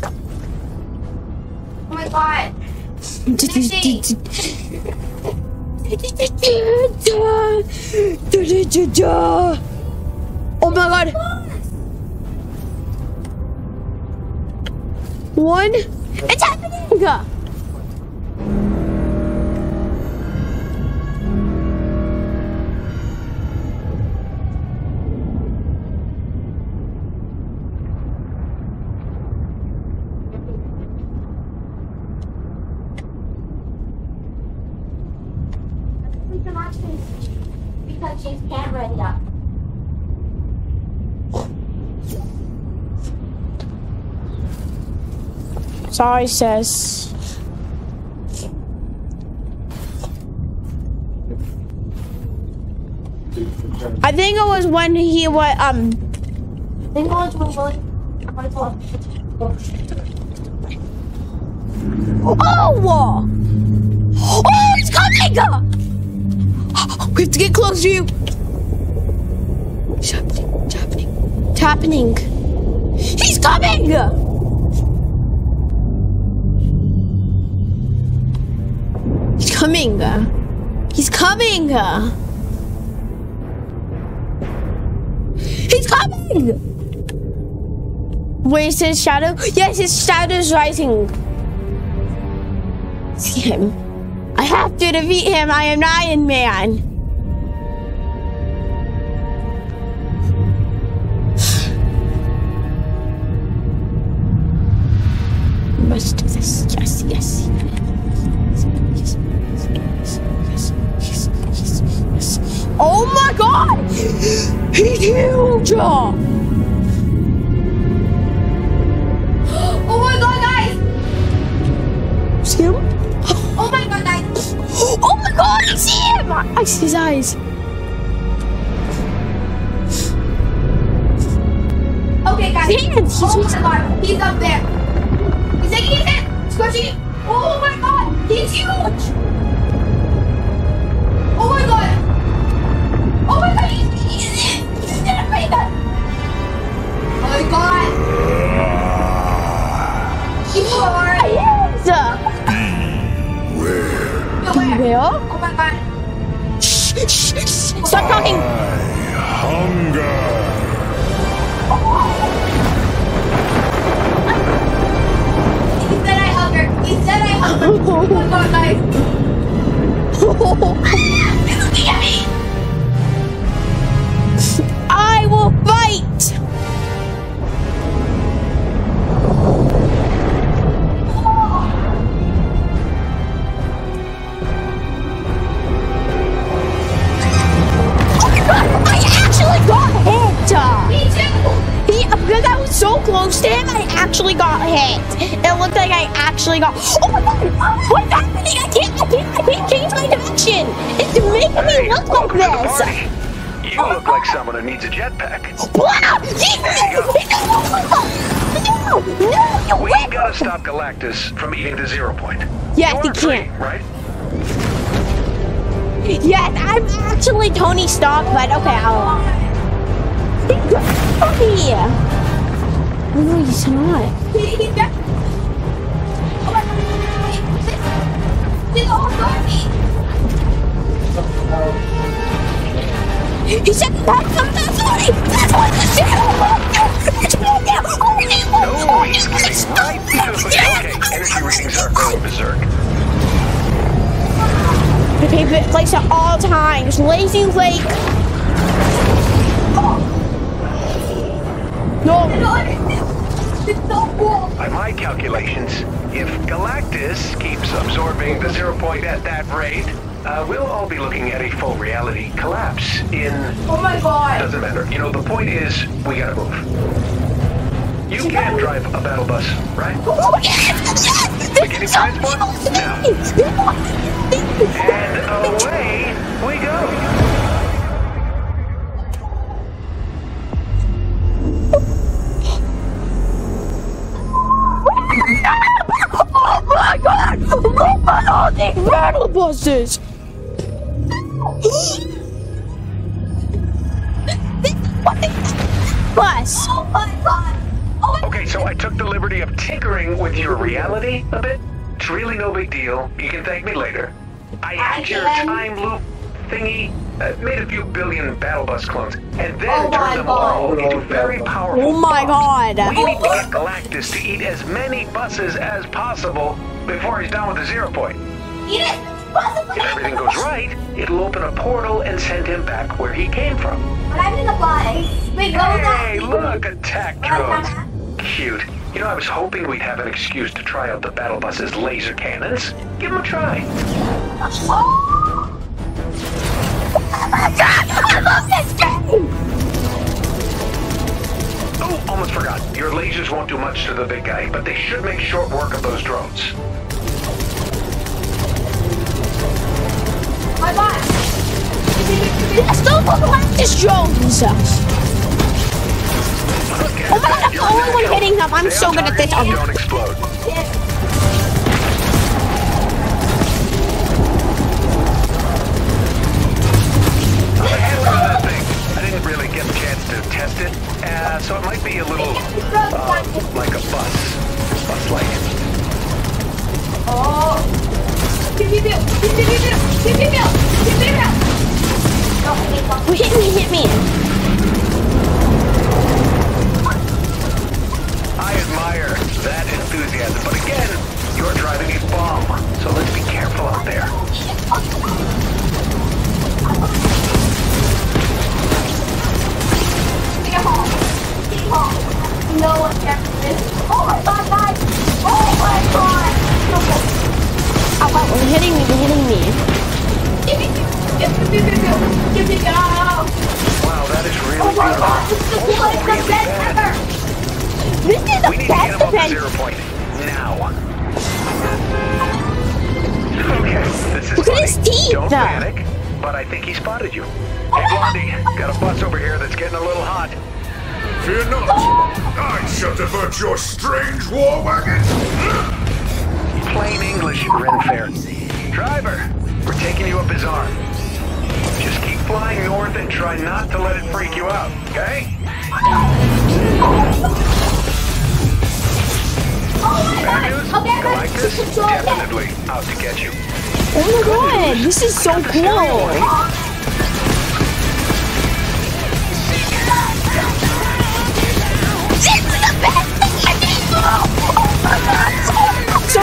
Oh my god. Oh my god. One. It's happening. Sis. I think it was when he was um. I think it was when Oh! Oh, he's coming! We have to get close to you. It's happening. It's happening. It's happening. He's coming! Coming. He's coming. He's coming! Where's his shadow? Yes, his shadow's rising. See him. I have to defeat him. I am Iron Man. Must do this. Yes, yes. Oh my god! He's huge! Oh my god, guys! See him? Oh my god, guys! Oh my god, I see him! I see his eyes. Okay, guys. He's Oh my god, he's up there. He's taking his hand. Squishy. Oh my god, he's huge. Oh my god. Oh my god, he's, he's, he's gonna break us. Oh my god. He's looking at me. I will fight! Oh I actually got hit! Me too. He, because I was so close to him, I actually got hit. It looked like I actually got. Oh my god! What's happening? I can't, I can't, I can't change my direction! It's making me look like this! Party. You look like someone who needs a jetpack. Wow! No! No! You We win! gotta stop Galactus from eating the zero point. Yes, You're he free, can't. right? Yes, I'm actually Tony Stark, but okay, I'll. Oh, yeah. No, he's not. He, he's back. Oh He said I'm not sorry. That's what the shit. No, he's getting right into it. Okay, energy readings are going berserk. The but place at all times. Lazy Lake. No. It's so cool. By my calculations, if Galactus absorbing the zero point at that rate, uh, we'll all be looking at a full reality collapse in. Oh my god. Doesn't matter. You know, the point is, we gotta move. You can't drive a battle bus, right? Oh, yes, yes. Beginning transport? Now. And away we go. At all these battle buses! Bus! Oh my god. Oh my Okay, so I I took the liberty of tinkering with your reality a bit. It's really no big deal. You can thank me later. I hacked your time loop thingy, uh, made a few billion battle bus clones, and then Oh turned them God. all into very powerful Oh my bombs. God. We need to get Galactus to eat as many buses as possible before he's done with the zero point. Eat it! Everything goes right, it'll open a portal and send him back where he came from. But I'm in the bus. Wait, go back. Hey, look, attack drones. Cute. You know, I was hoping we'd have an excuse to try out the battle bus's laser cannons. Give them a try. Oh my god! I love this game! Oh, almost forgot. Your lasers won't do much to the big guy, but they should make short work of those drones. My god! Let's go for Galactus Jones. Oh my god. I'm the only one hitting them. I'm so good at this. Um, so let's be careful out there. No one for this. Oh my god, guys! Oh my god! They're hitting me, they're hitting me. Think he spotted you. Hey, Blondie, got a bus over here that's getting a little hot. Fear not. I shall divert your strange war wagon. Plain English, Renfair. Driver, we're taking you up his arm. Just keep flying north and try not to let it freak you out, okay? Bad news? Okay, I'm ready to Galactus, control it. definitely out to get you. Oh my god, this is so cool. This is the best thing I did! Oh my god! So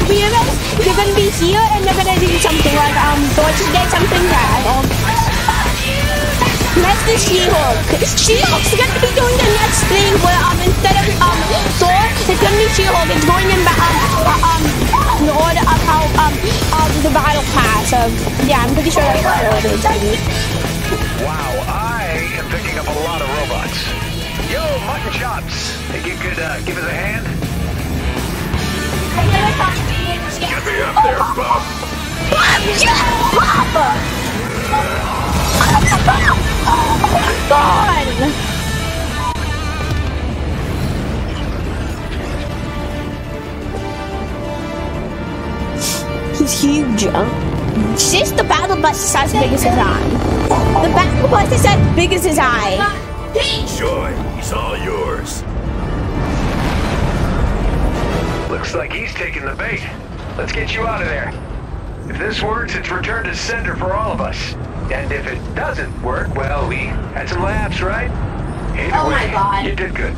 the superheroes, they're gonna be here and they're gonna do something like um Deutsche Day something that um That's the She-Hulk. She-Hulk's gonna be doing the next thing where um instead of um Thor, it's gonna be She-Hulk. It's going in um uh, um in order of how um of the battle pass. So yeah, I'm pretty sure that's what it is. Wow, I am picking up a lot of robots. Yo, mutton chops. Think you could uh, give us a hand? I never thought you'd be able to Get me up there, Bob. God! He's huge. Huh? Just the battle bus is as big as his eye. The battle bus is as big as his eye. Joy, he's all yours. Looks like he's taking the bait. Let's get you out of there. If this works, it's return to sender for all of us. And if it doesn't work, well, we had some laughs, right? Either Oh my God. you did good.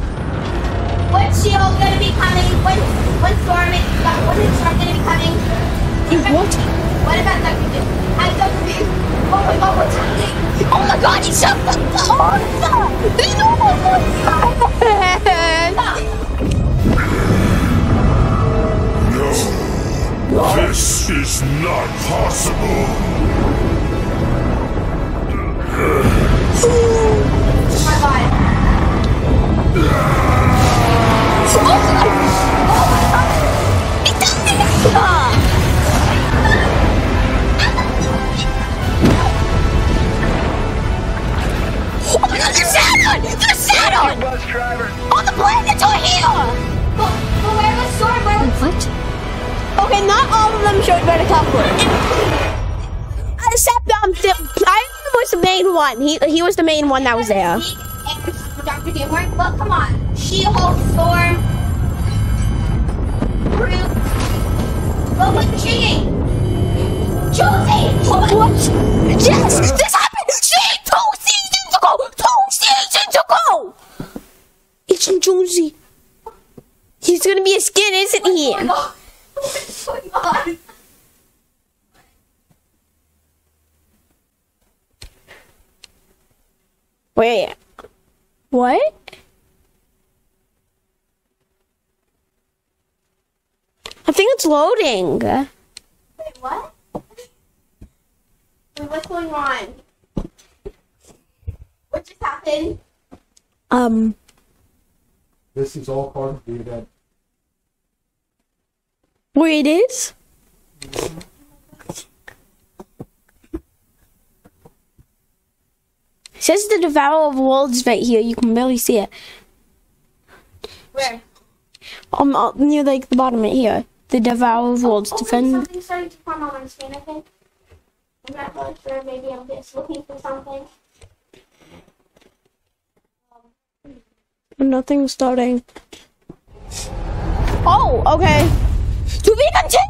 When's Shield gonna be coming? When, when Storm is, uh, when is Storm gonna be coming? Is what? What about Dr. Doom? Hi, Dr. Doom. Oh my god, what's happening? Oh my god, he's so awesome! Not possible. Oh teleport. Except um, the, Iron was the main one. He he was the main one that was there. Dr. Teamwork, but come on. she holds Storm, Groot. Look what's cheating. Josie! What? Yes, this happened. See, two seasons ago. Two seasons ago. Agent Jonesy. He's gonna be a skin, isn't he? What's going on? Wait. What? I think it's loading. Wait, what? Wait, what's going on? What just happened? Um. This is all part of the event. Where it is? It says the Devourer of Worlds right here. You can barely see it. Where? Um, uh, near like the bottom right here. The Devourer of Worlds Oh, defend. Something starting to form on my screen, I think. I'm not really sure. Maybe I'm just looking for something. Nothing's starting. Oh, okay. To be continued.